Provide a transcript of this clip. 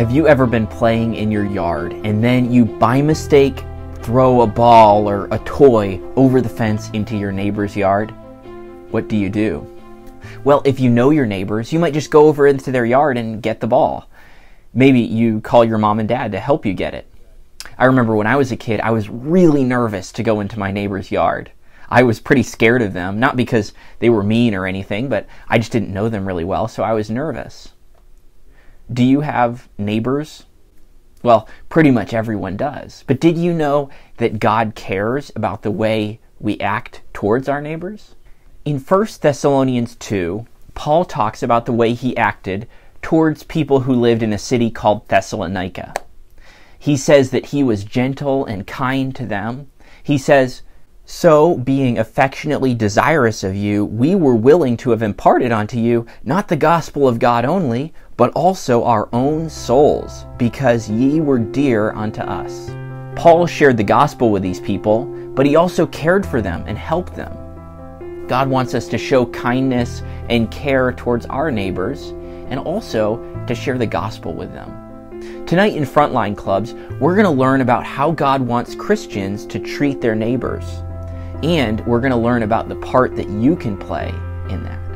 Have you ever been playing in your yard and then you, by mistake, throw a ball or a toy over the fence into your neighbor's yard? What do you do? Well, if you know your neighbors, you might just go over into their yard and get the ball. Maybe you call your mom and dad to help you get it. I remember when I was a kid, I was really nervous to go into my neighbor's yard. I was pretty scared of them, not because they were mean or anything, but I just didn't know them really well, so I was nervous. Do you have neighbors? Well, pretty much everyone does. But did you know that God cares about the way we act towards our neighbors? In 1 Thessalonians 2, Paul talks about the way he acted towards people who lived in a city called Thessalonica. He says that he was gentle and kind to them. He says, so, being affectionately desirous of you, we were willing to have imparted unto you not the gospel of God only, but also our own souls, because ye were dear unto us. Paul shared the gospel with these people, but he also cared for them and helped them. God wants us to show kindness and care towards our neighbors, and also to share the gospel with them. Tonight in Frontline Clubs, we're going to learn about how God wants Christians to treat their neighbors. And we're going to learn about the part that you can play in that.